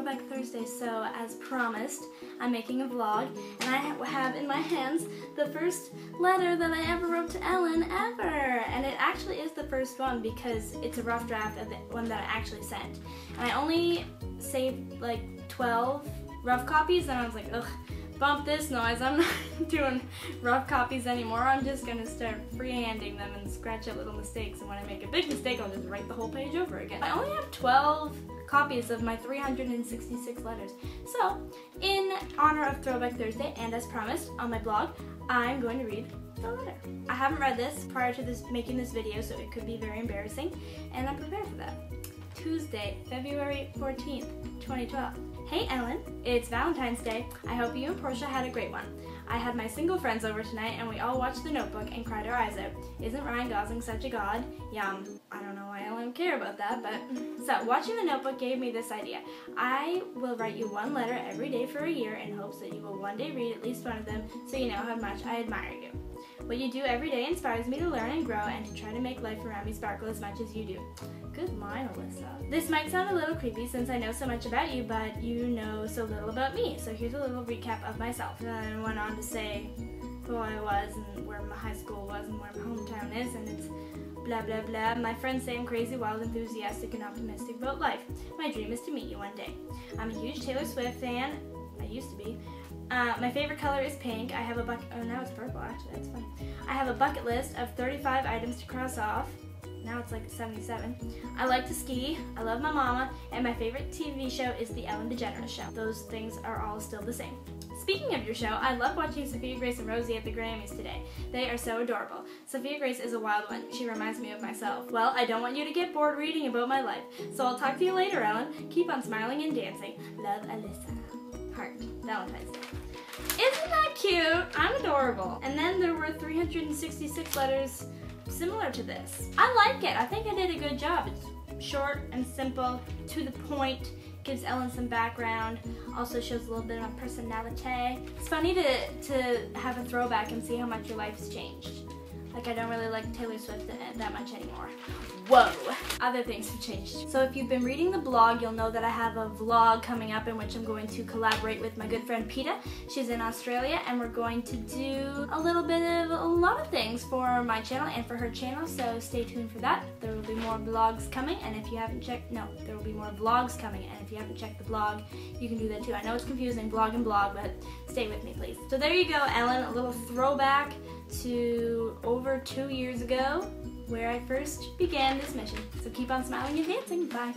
Throwback Thursday, so as promised, I'm making a vlog and I have in my hands the first letter that I ever wrote to Ellen ever. And it actually is the first one because it's a rough draft of the one that I actually sent. And I only saved like 12 rough copies and I was like, ugh, bump this noise. I'm not doing rough copies anymore. I'm just gonna start freehanding them and scratch out little mistakes. And when I make a big mistake, I'll just write the whole page over again. I only have 12 copies of my 366 letters. So, in honor of Throwback Thursday, and as promised on my blog, I'm going to read the letter. I haven't read this prior to this making this video, so it could be very embarrassing, and I'm prepared for that. Tuesday, February 14th, 2012. Hey Ellen, it's Valentine's Day. I hope you and Portia had a great one. I had my single friends over tonight and we all watched The Notebook and cried our eyes out. Isn't Ryan Gosling such a god? Yum. I don't know why Ellen care about that, but... So, watching The Notebook gave me this idea. I will write you one letter every day for a year in hopes that you will one day read at least one of them so you know how much I admire you. What you do every day inspires me to learn and grow and to try to make life around me sparkle as much as you do. Good line, Alyssa. This might sound a little creepy since I know so much about you, but you know so little about me. So here's a little recap of myself. And I went on to say who I was and where my high school was and where my hometown is, and it's blah blah blah. My friends say I'm crazy, wild, enthusiastic, and optimistic about life. My dream is to meet you one day. I'm a huge Taylor Swift fan. I used to be. Uh, my favorite color is pink. I have a bucket. Oh, now it's purple. Actually, that's fun. I have a bucket list of 35 items to cross off. Now it's like 77. I like to ski. I love my mama, and my favorite TV show is The Ellen DeGeneres Show. Those things are all still the same. Speaking of your show, I love watching Sophia Grace and Rosie at the Grammys today. They are so adorable. Sophia Grace is a wild one. She reminds me of myself. Well, I don't want you to get bored reading about my life, so I'll talk to you later, Ellen. Keep on smiling and dancing. Love, Alyssa. Heart. Valentine's Day. Cute? I'm adorable. And then there were 366 letters similar to this. I like it. I think I did a good job. It's short and simple, to the point, gives Ellen some background, also shows a little bit of personality. It's funny to, to have a throwback and see how much your life's changed. Like I don't really like Taylor Swift that much anymore. Whoa! Other things have changed. So if you've been reading the blog, you'll know that I have a vlog coming up in which I'm going to collaborate with my good friend Peta. She's in Australia and we're going to do a little bit of a lot of things for my channel and for her channel, so stay tuned for that. There will be more vlogs coming and if you haven't checked, no, there will be more vlogs coming and if you haven't checked the blog, you can do that too. I know it's confusing, vlog and blog, but stay with me please. So there you go, Ellen, a little throwback to over two years ago where I first began this mission. So keep on smiling and dancing. Bye.